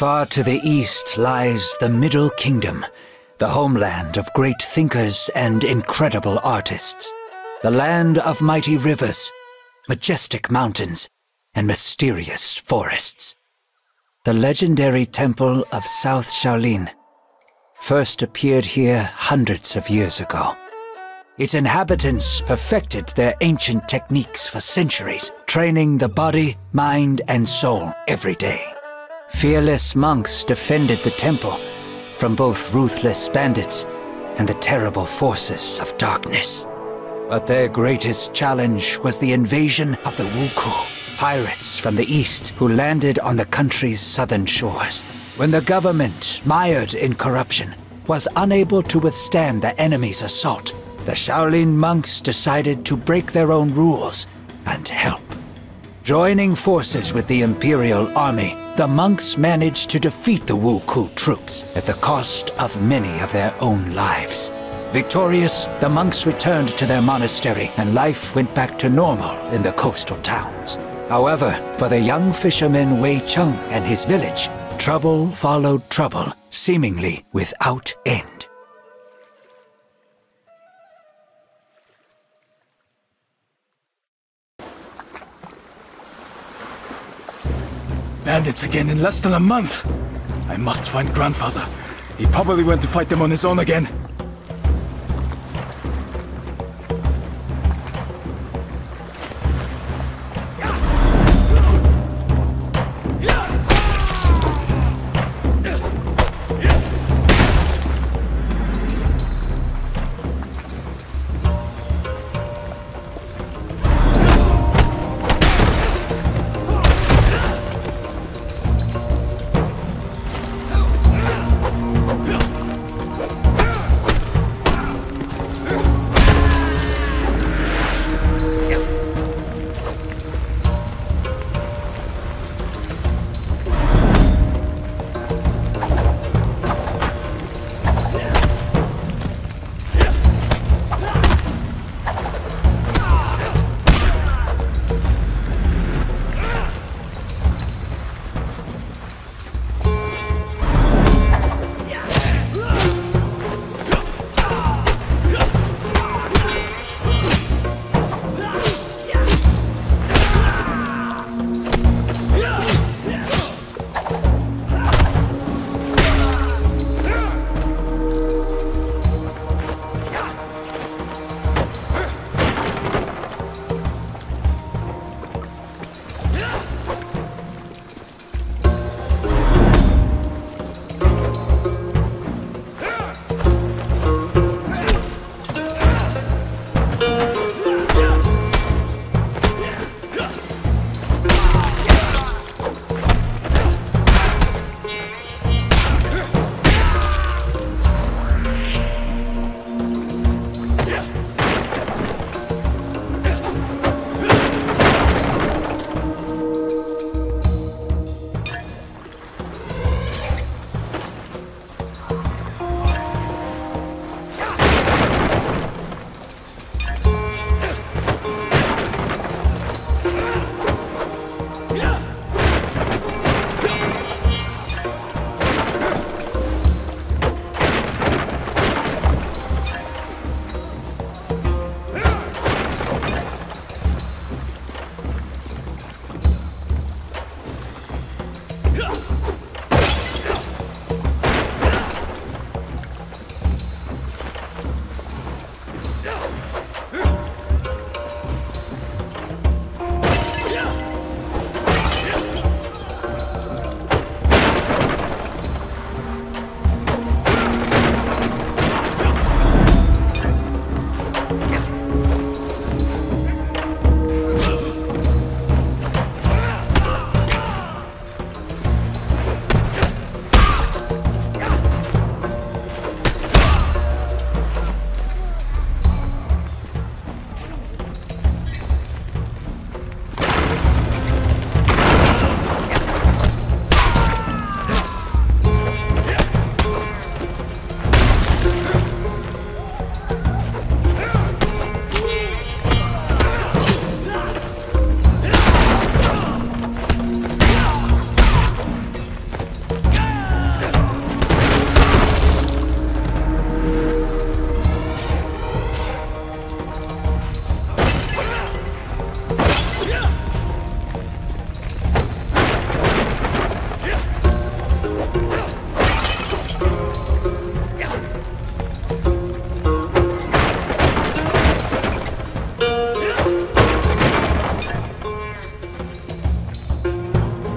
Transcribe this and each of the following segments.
Far to the east lies the Middle Kingdom, the homeland of great thinkers and incredible artists. The land of mighty rivers, majestic mountains, and mysterious forests. The legendary temple of South Shaolin first appeared here hundreds of years ago. Its inhabitants perfected their ancient techniques for centuries, training the body, mind, and soul every day. Fearless monks defended the temple from both ruthless bandits and the terrible forces of darkness. But their greatest challenge was the invasion of the Wokou, pirates from the east who landed on the country's southern shores. When the government, mired in corruption, was unable to withstand the enemy's assault, the Shaolin monks decided to break their own rules and help. Joining forces with the Imperial Army, the monks managed to defeat the Wokou troops at the cost of many of their own lives. Victorious, the monks returned to their monastery and life went back to normal in the coastal towns. However, for the young fisherman Wei Cheng and his village, trouble followed trouble, seemingly without end. Bandits again in less than a month. I must find grandfather. He probably went to fight them on his own again.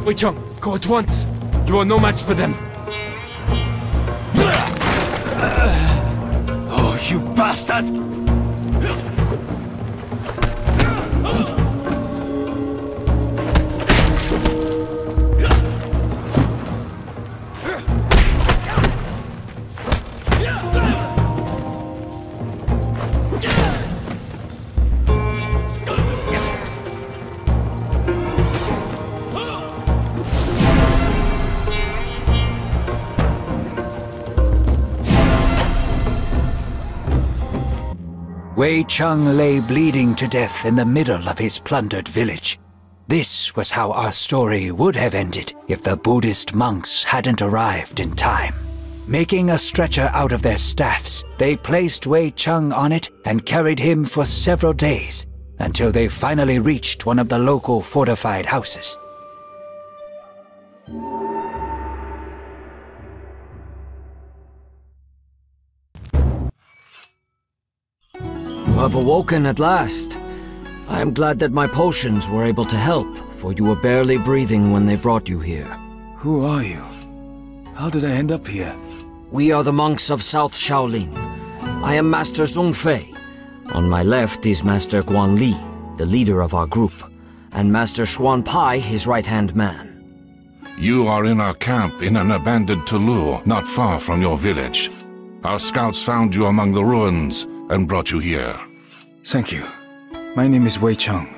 Wei Cheng, go at once. You are no match for them. Oh, you bastard! Wei Cheng lay bleeding to death in the middle of his plundered village. This was how our story would have ended if the Buddhist monks hadn't arrived in time. Making a stretcher out of their staffs, they placed Wei Cheng on it and carried him for several days until they finally reached one of the local fortified houses. Have awoken at last. I am glad that my potions were able to help, for you were barely breathing when they brought you here. Who are you? How did I end up here? We are the monks of South Shaolin. I am Master Zhong Fei. On my left is Master Guan Li, the leader of our group, and Master Xuan Pai, his right-hand man. You are in our camp in an abandoned Tulou, not far from your village. Our scouts found you among the ruins and brought you here. Thank you. My name is Wei Cheng.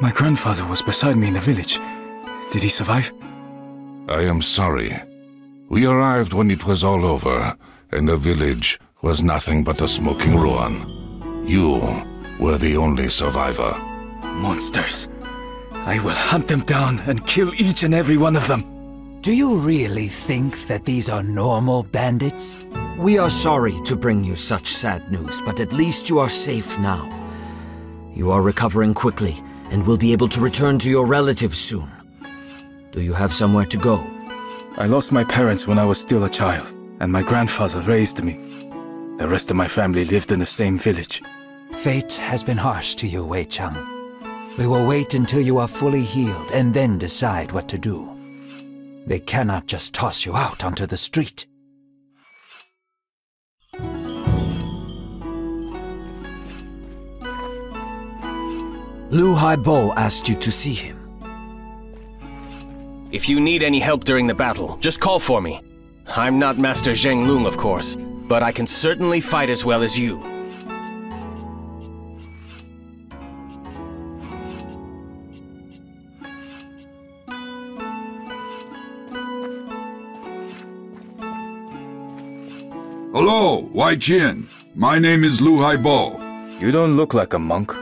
My grandfather was beside me in the village. Did he survive? I am sorry. We arrived when it was all over, and the village was nothing but a smoking ruin. You were the only survivor. Monsters. I will hunt them down and kill each and every one of them. Do you really think that these are normal bandits? We are sorry to bring you such sad news, but at least you are safe now. You are recovering quickly and will be able to return to your relatives soon. Do you have somewhere to go? I lost my parents when I was still a child, and my grandfather raised me. The rest of my family lived in the same village. Fate has been harsh to you, Wei Cheng. We will wait until you are fully healed and then decide what to do. They cannot just toss you out onto the street. Lu Haibo asked you to see him. If you need any help during the battle, just call for me. I'm not Master Zheng Lung, of course, but I can certainly fight as well as you. Hello, Wai Jin. My name is Lu Haibo. You don't look like a monk.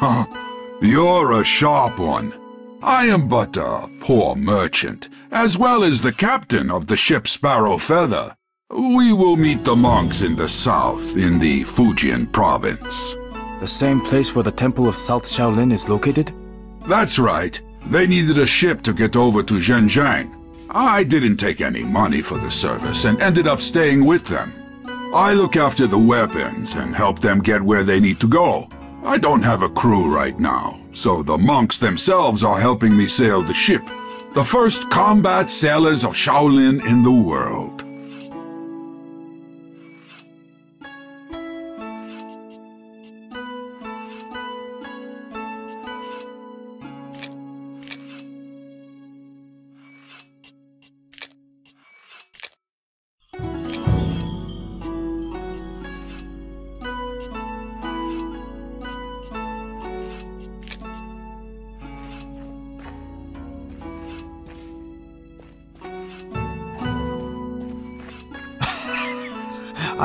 Huh, you're a sharp one. I am but a poor merchant, as well as the captain of the ship Sparrow Feather. We will meet the monks in the south, in the Fujian province. The same place where the Temple of South Shaolin is located? That's right. They needed a ship to get over to Zhejiang. I didn't take any money for the service and ended up staying with them. I look after the weapons and help them get where they need to go. I don't have a crew right now, so the monks themselves are helping me sail the ship. The first combat sailors of Shaolin in the world.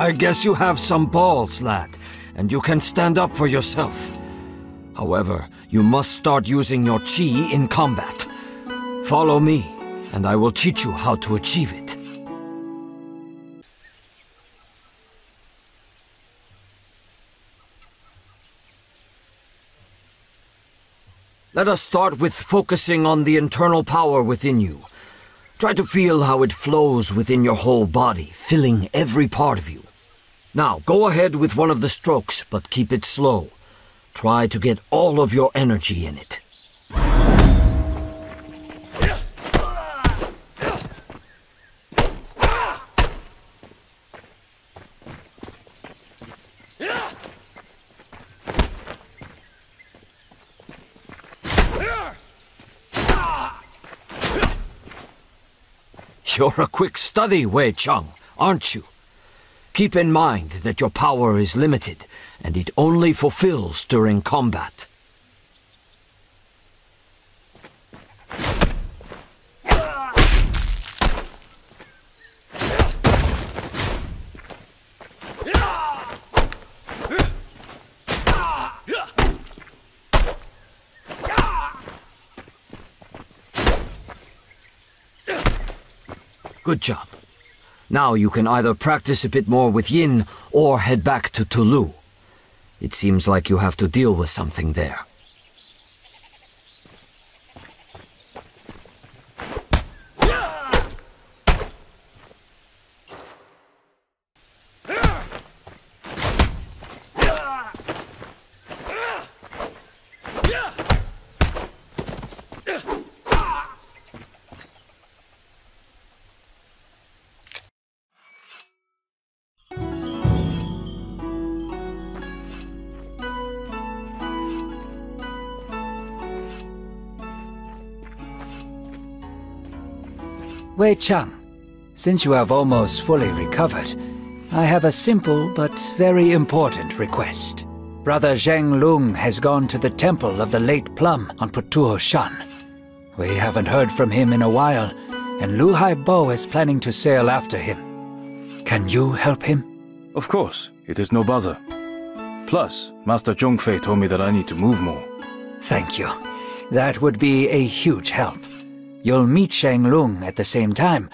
I guess you have some balls, lad, and you can stand up for yourself. However, you must start using your chi in combat. Follow me, and I will teach you how to achieve it. Let us start with focusing on the internal power within you. Try to feel how it flows within your whole body, filling every part of you. Now, go ahead with one of the strokes, but keep it slow. Try to get all of your energy in it. You're a quick study, Wei Cheng, aren't you? Keep in mind that your power is limited, and it only fulfills during combat. Good job. Now you can either practice a bit more with Yin or head back to Tulou. It seems like you have to deal with something there. Wei Cheng, since you have almost fully recovered, I have a simple but very important request. Brother Zheng Lung has gone to the temple of the late Plum on Putuo Shan. We haven't heard from him in a while, and Lu Hai Bo is planning to sail after him. Can you help him? Of course, it is no bother. Plus, Master Zhongfei told me that I need to move more. Thank you. That would be a huge help. You'll meet Shang Lung at the same time.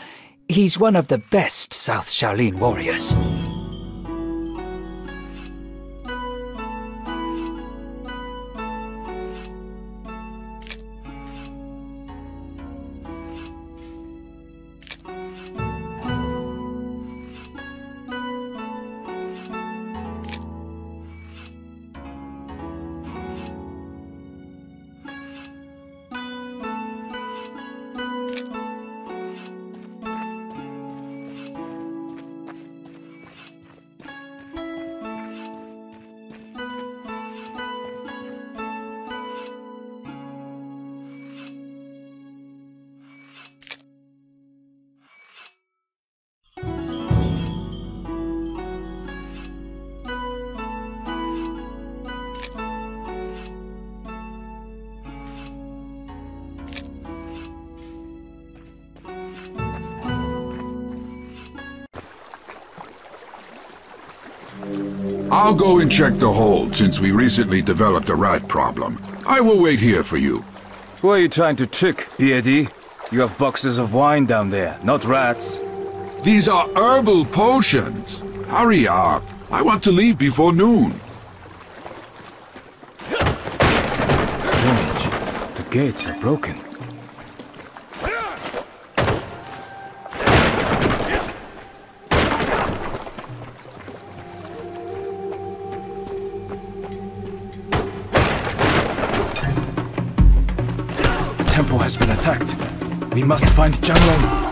He's one of the best South Shaolin warriors. I'll go and check the hold since we recently developed a rat problem. I will wait here for you. Who are you trying to trick, BAD? You have boxes of wine down there, not rats. These are herbal potions. Hurry up. I want to leave before noon. Strange. The gates are broken. We must find Jianglong. We've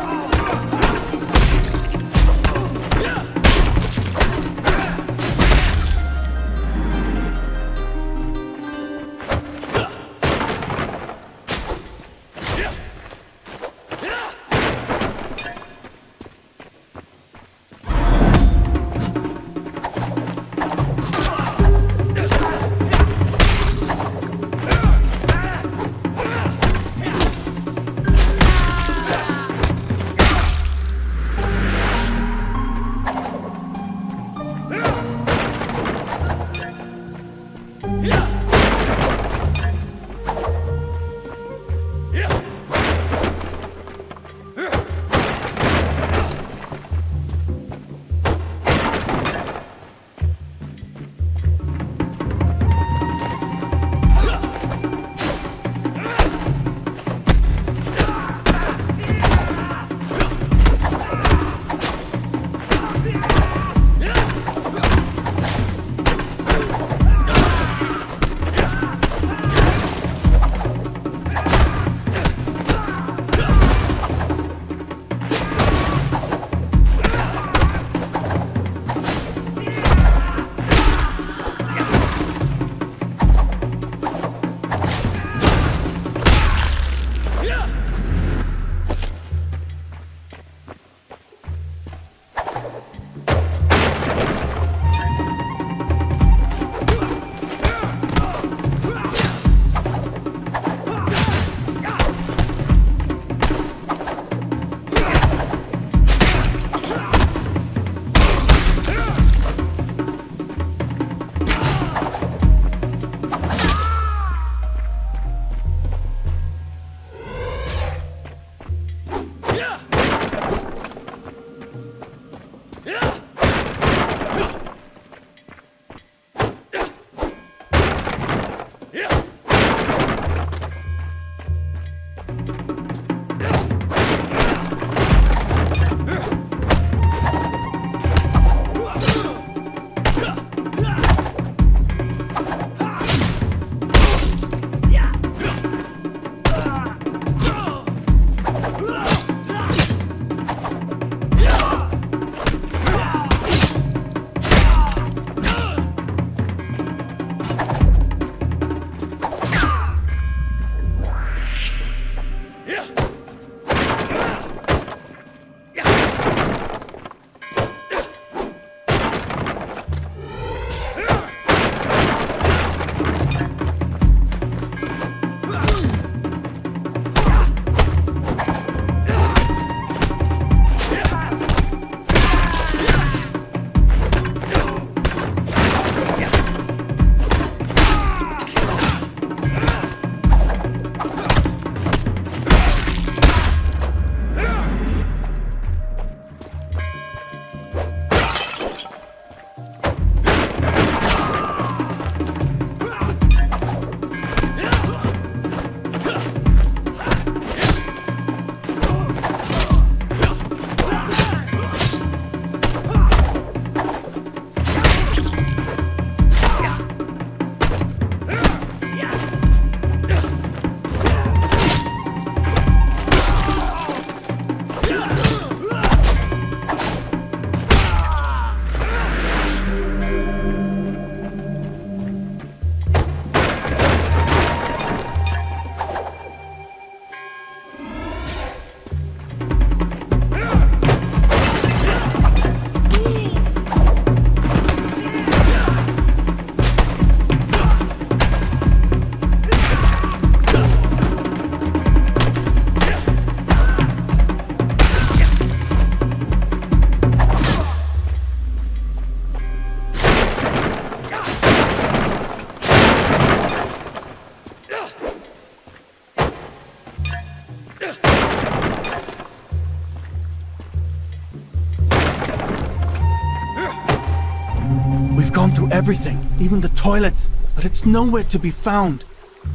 everything, even the toilets, but it's nowhere to be found.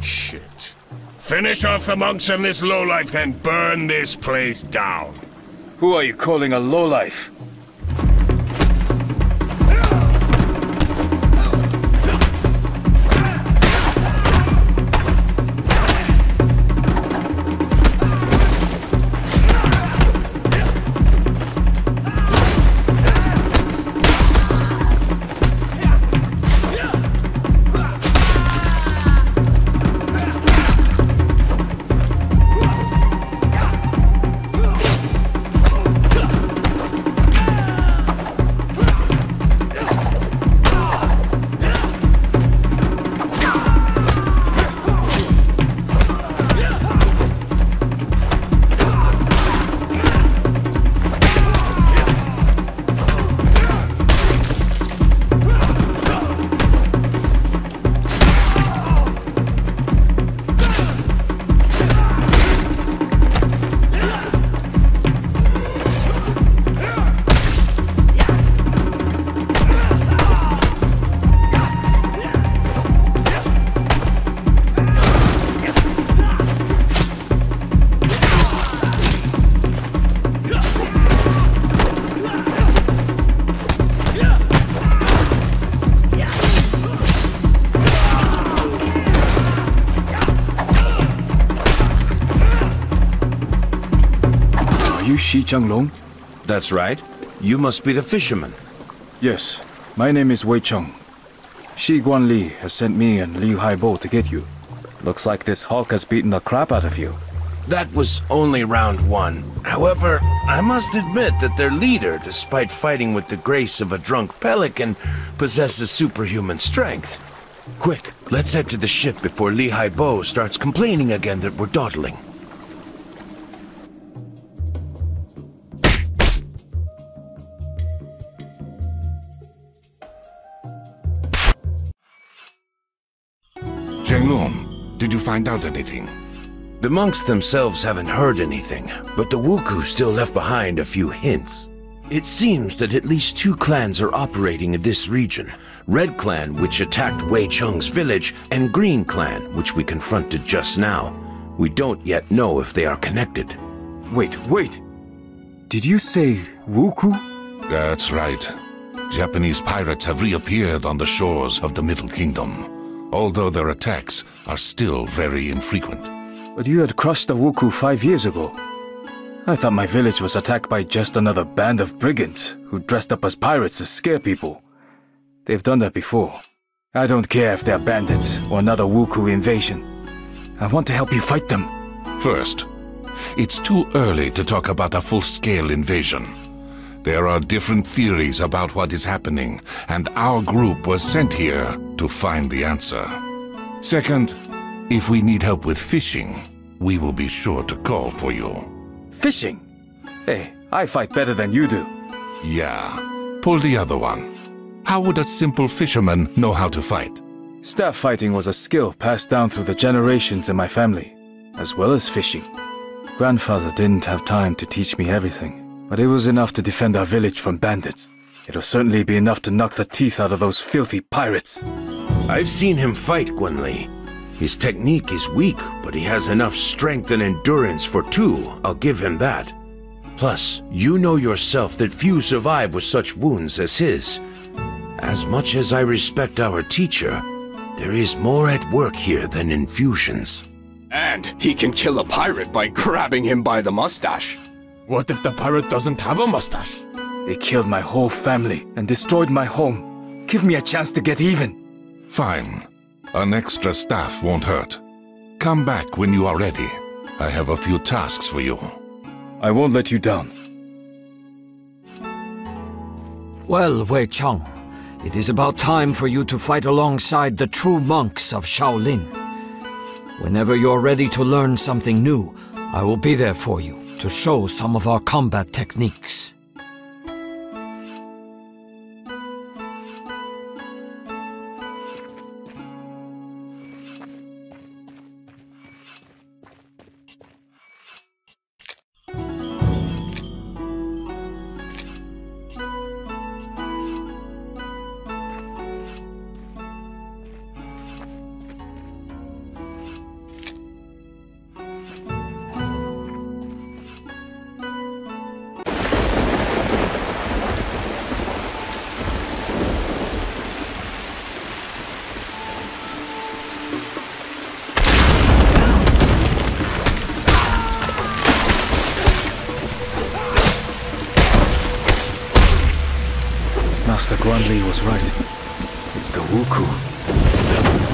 Shit. Finish off the monks and this lowlife, then burn this place down. Who are you calling a lowlife? You Shi Changlong? That's right. You must be the fisherman. Yes, my name is Wei Cheng. Shi Guanli has sent me and Liu Haibo to get you. Looks like this Hulk has beaten the crap out of you. That was only round one. However, I must admit that their leader, despite fighting with the grace of a drunk pelican, possesses superhuman strength. Quick, let's head to the ship before Li Haibo starts complaining again that we're dawdling. Find out anything? The monks themselves haven't heard anything, but the Wokou still left behind a few hints. It seems that at least two clans are operating in this region. Red Clan, which attacked Wei Cheng's village, and Green Clan, which we confronted just now. We don't yet know if they are connected. Wait, wait! Did you say Wokou? That's right. Japanese pirates have reappeared on the shores of the Middle Kingdom, although their attacks are still very infrequent. But you had crushed the Wokou five years ago. I thought my village was attacked by just another band of brigands who dressed up as pirates to scare people. They've done that before. I don't care if they're bandits or another Wokou invasion. I want to help you fight them. First, it's too early to talk about a full-scale invasion. There are different theories about what is happening, and our group was sent here to find the answer. Second, if we need help with fishing, we will be sure to call for you. Fishing? Hey, I fight better than you do. Yeah, pull the other one. How would a simple fisherman know how to fight? Staff fighting was a skill passed down through the generations in my family, as well as fishing. Grandfather didn't have time to teach me everything, but it was enough to defend our village from bandits. It'll certainly be enough to knock the teeth out of those filthy pirates. I've seen him fight, Guanli. His technique is weak, but he has enough strength and endurance for two, I'll give him that. Plus, you know yourself that few survive with such wounds as his. As much as I respect our teacher, there is more at work here than infusions. And he can kill a pirate by grabbing him by the mustache. What if the pirate doesn't have a mustache? They killed my whole family and destroyed my home. Give me a chance to get even. Fine. An extra staff won't hurt. Come back when you are ready. I have a few tasks for you. I won't let you down. Well, Wei Cheng, it is about time for you to fight alongside the true monks of Shaolin. Whenever you're ready to learn something new, I will be there for you to show some of our combat techniques. Master Guan Li was right. It's the Wokou.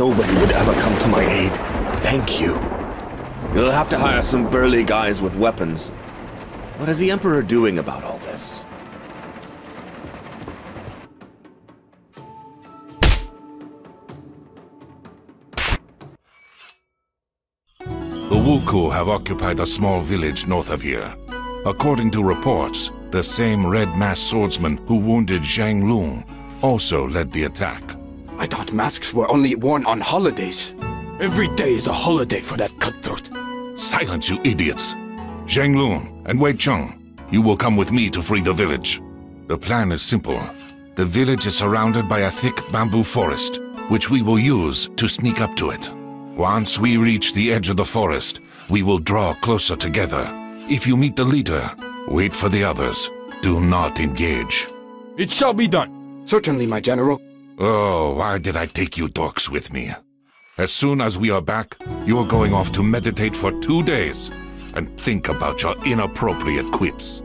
Nobody would ever come to my aid. Thank you. You'll have to hire some burly guys with weapons. What is the Emperor doing about all this? The Wokou have occupied a small village north of here. According to reports, the same red masked swordsman who wounded Zhang Lung also led the attack. I thought masks were only worn on holidays. Every day is a holiday for that cutthroat. Silence, you idiots! Zhang Lung and Wei Cheng, you will come with me to free the village. The plan is simple. The village is surrounded by a thick bamboo forest, which we will use to sneak up to it. Once we reach the edge of the forest, we will draw closer together. If you meet the leader, wait for the others. Do not engage. It shall be done. Certainly, my general. Oh, why did I take you dorks with me? As soon as we are back, you're going off to meditate for two days and think about your inappropriate quips.